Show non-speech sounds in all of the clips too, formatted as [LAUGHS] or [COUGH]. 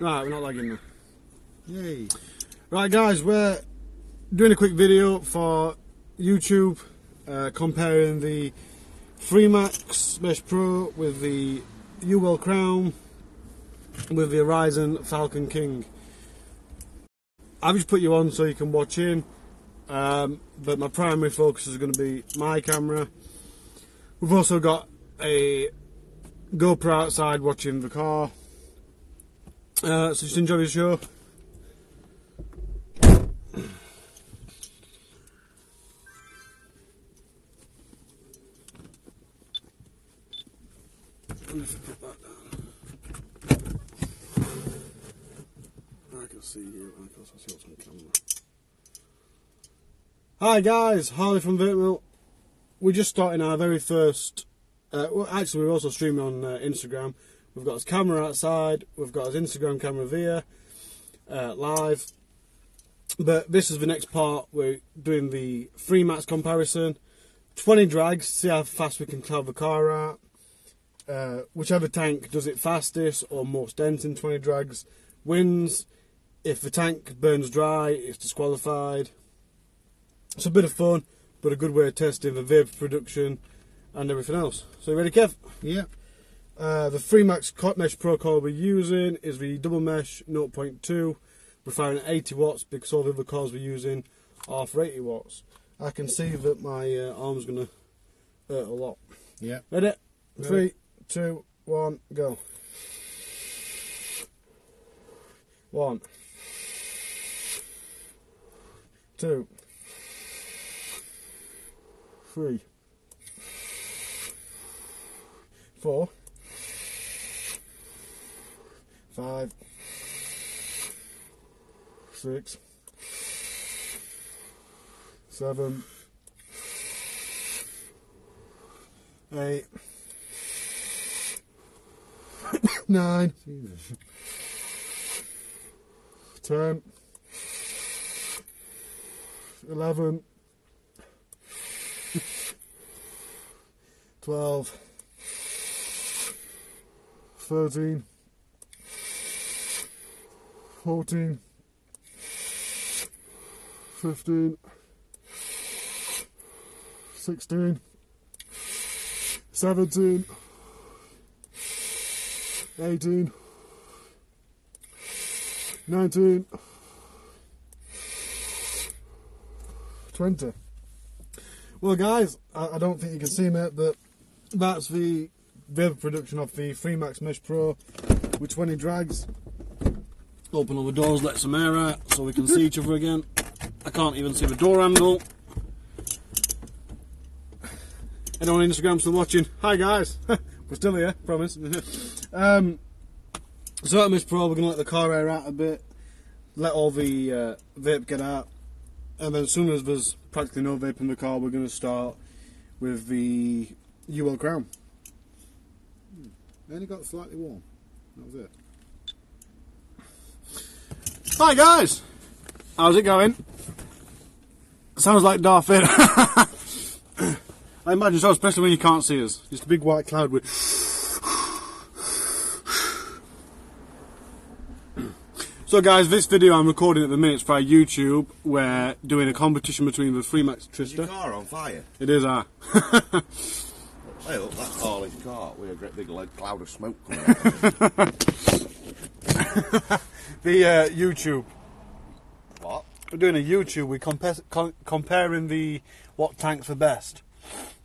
Right, we're not lagging now. Yay. Right, guys, we're doing a quick video for YouTube uh, comparing the Freemax Mesh Pro with the Uwell Crown with the Horizon Falcon King. I've just put you on so you can watch in, um, but my primary focus is going to be my camera. We've also got a GoPro outside watching the car. Uh, so just enjoy the show. Hi guys, Harley from VapeMill. We're just starting our very first. Uh, well, actually, we're also streaming on uh, Instagram. We've got his camera outside. We've got his Instagram camera via uh, live. But this is the next part. We're doing the Freemax comparison. 20 drags, see how fast we can cloud the car out. Uh, whichever tank does it fastest or most dense in 20 drags wins. If the tank burns dry, it's disqualified. It's a bit of fun, but a good way of testing the vapor production and everything else. So you ready, Kev? Yeah. Uh, the Freemax Cot Mesh Pro core we're using is the double mesh 0.2. We're firing at 80 watts because all the other cores we're using are for 80 watts. I can see that my uh, arm's going to hurt a lot. Yeah. Ready? Ready. Three, two, one, go. One. Two. Three. Four. Five. Six. Seven. Eight. [COUGHS] Nine. Jesus. Ten. Eleven. Twelve. Thirteen. Fourteen. Fifteen. Sixteen. Seventeen. Eighteen. 19 20 well guys I, I don't think you can see me but that's the vapor production of the Freemax Mesh Pro with 20 drags open all the doors let some air out so we can see each other again I can't even see the door handle anyone on Instagram still watching hi guys [LAUGHS] we're still here promise [LAUGHS] um, so at Mesh Pro, we're going to let the car air out a bit, let all the uh, vape get out, and then as soon as there's practically no vape in the car, we're going to start with the Uwell Crown. Only got slightly warm. That was it. Hi guys! How's it going? Sounds like Darth Vader. [LAUGHS] I imagine so, especially when you can't see us. Just a big white cloud with. So guys, this video I'm recording at the minute is for YouTube. We're doing a competition between the Freemax Is your Trista. car on fire? It is our. Hey, look, that's Harley's car with a great big cloud of smoke coming out. [LAUGHS] [LAUGHS] the uh, YouTube. what? We're doing a YouTube. We're compa- com- comparing the what tanks are best.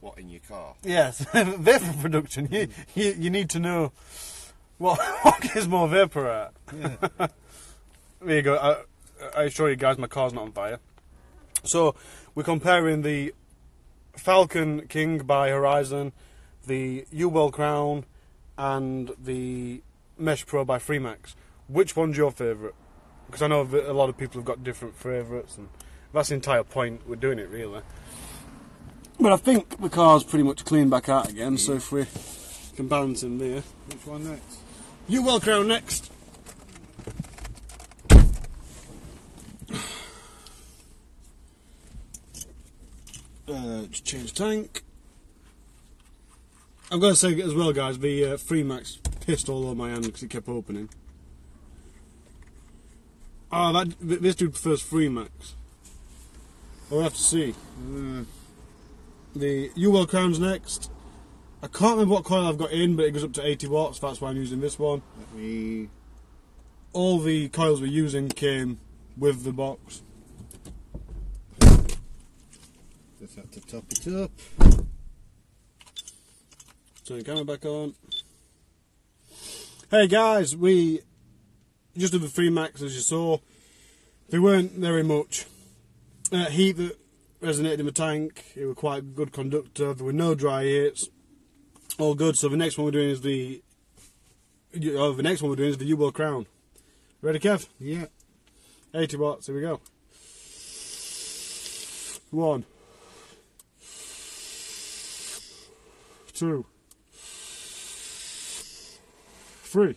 What in your car? Yes, [LAUGHS] vapor production. You, you you need to know what [LAUGHS] what gives more vapor out. there you go. I, I assure you guys, my car's not on fire. So we're comparing the Falcon King by Horizon, the Uwell Crown, and the Mesh Pro by Freemax. Which one's your favourite? Because I know that a lot of people have got different favourites, and that's the entire point. We're doing it really. But I think the car's pretty much clean back out again. So if we can balance in there, Which one next? Uwell Crown next. [SIGHS] Uh, just change tank. I'm going to say as well, guys, the uh, Freemax pissed all over my hand because it kept opening. Oh, that this dude prefers Freemax. We'll have to see. Uh, The Uwell Crown's next. I can't remember what coil I've got in, but it goes up to 80 watts. That's why I'm using this one. let me. All the coils we're using came with the box. Just have to top it up. Turn the camera back on. Hey guys, we just the Freemax as you saw. They weren't very much uh, heat that resonated in the tank. It was quite a good conductor. There were no dry hits. All good. So the next one we're doing is the. Oh, the next one we're doing is the Uwell Crown. Ready, Kev? Yeah. 80 watts. Here we go. One. Two. Three.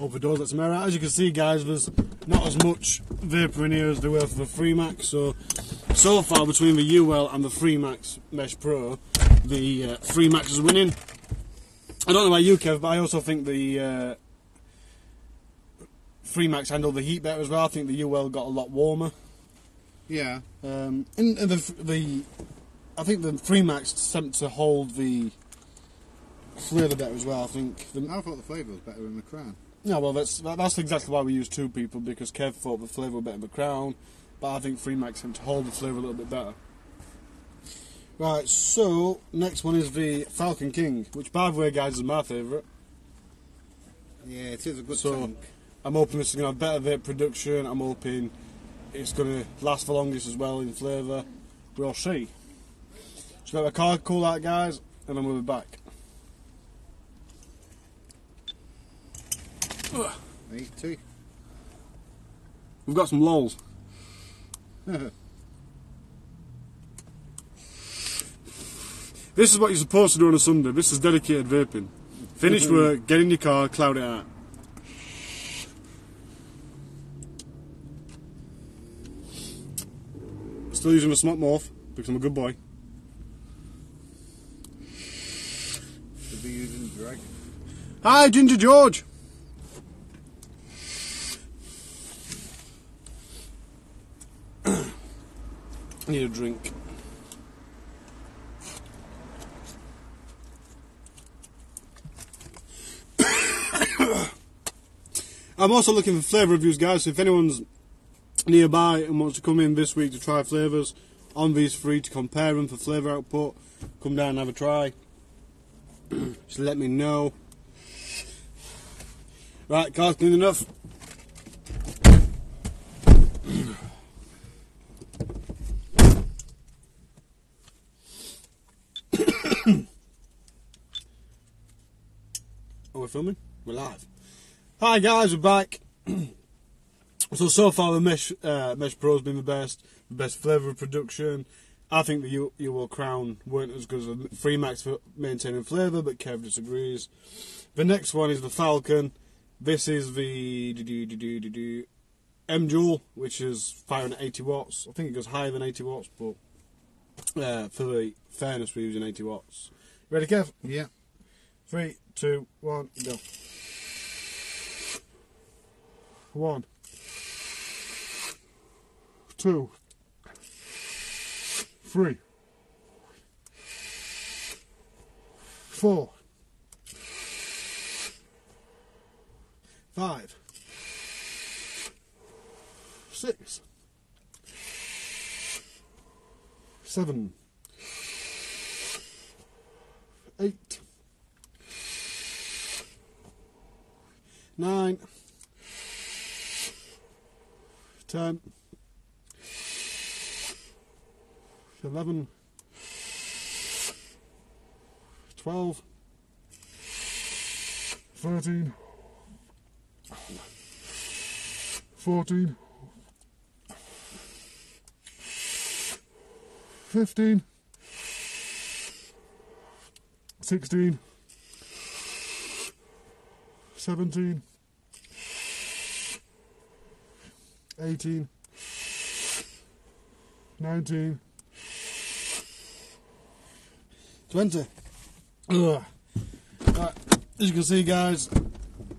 Open doors, some air. As you can see, guys, there's not as much vapour in here as there were for the Freemax. So, so far between the Uwell and the Freemax Mesh Pro, the uh, Freemax is winning. I don't know about you, Kev, but I also think the uh, Freemax handled the heat better as well. I think the Uwell got a lot warmer. Yeah. Um, and, and the the I think the Freemax attempt to hold the flavour better as well. I think the, I thought the flavour was better in the crown. Yeah, well that's that, that's exactly why we use two people because Kev thought the flavour was better in the Crown, but I think Freemax tend to hold the flavour a little bit better. Right, so next one is the Falcon King, which by the way, guys, is my favourite. Yeah, it is a good So- tank. I'm hoping this is going to have better vape production. I'm hoping it's going to last for longest as well in flavour. We'll see. Just let the car cool out, guys, and then we'll be back. Eighty. We've got some lols. [LAUGHS] This is what you're supposed to do on a Sunday. This is dedicated vaping. Finish mm-hmm. work, get in your car, cloud it out. Still using a Smok Morph because I'm a good boy. Should be using drag. Hi, Ginger George. Need a drink. [COUGHS] I'm also looking for flavour reviews, guys. So if anyone's nearby and wants to come in this week to try flavours on these three to compare them for flavour output, come down and have a try. [COUGHS] Just let me know. Right, car's clean enough. Are we filming? We're live. Hi guys, we're back. [CLEARS THROAT] so so far the Mesh uh, Mesh Pro's been the best, the best flavour of production. I think the U- Uwell Crown weren't as good as the Freemax for maintaining flavour, but Kev disagrees. The next one is the Falcon. This is the do, do, do, M-Dual, which is firing at 80 watts. I think it goes higher than 80 watts, but uh, for the fairness, we're using 80 watts. Ready, Kev? Yeah. Three, two, one, go. One, two, three, four, five, six, seven, eight, nine, ten, eleven, twelve, thirteen, fourteen, fifteen, sixteen, seventeen, eighteen, nineteen, twenty. Ugh. Right, as you can see, guys,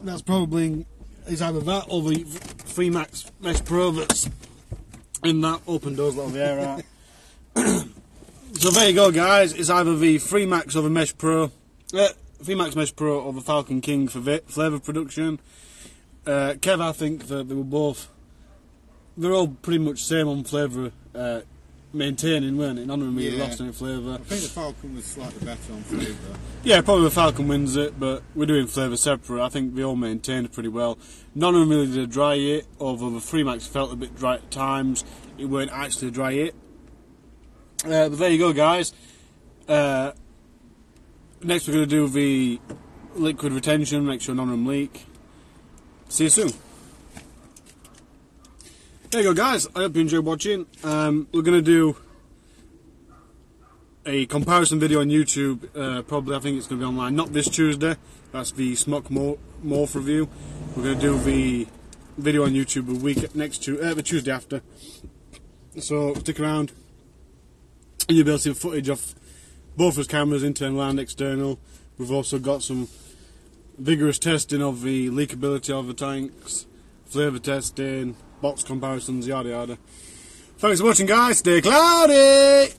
that's probably it's either that or the Freemax Mesh Pro that's in that open doors little the air out. so there you go, guys. It's either the Freemax or the Mesh Pro, uh, Freemax Mesh Pro or the Falcon King for flavour production. Uh, Kev, I think that they were both. They're all pretty much same on flavour uh, maintaining, weren't it? None of them really Yeah. lost any flavour. I think the Falcon was slightly better on flavour. Yeah, probably the Falcon wins it, but we're doing flavour separate. I think they all maintained pretty well. None of them really did a dry it, although the Freemax felt a bit dry at times. It weren't actually a dry it. Uh, but there you go, guys. Uh, next, we're going to do the liquid retention, make sure none of them leak. See you soon. There you go, guys. I hope you enjoyed watching. Um, we're going to do a comparison video on YouTube. Uh, probably, I think it's going to be online. Not this Tuesday. That's the Smok Mor- Morph review. We're going to do the video on YouTube a week next to uh, the Tuesday after. So stick around. You'll be able to see footage of both of those cameras, internal and external. We've also got some vigorous testing of the leakability of the tanks, flavour testing, box comparisons, yada yada. Thanks for watching, guys. Stay cloudy.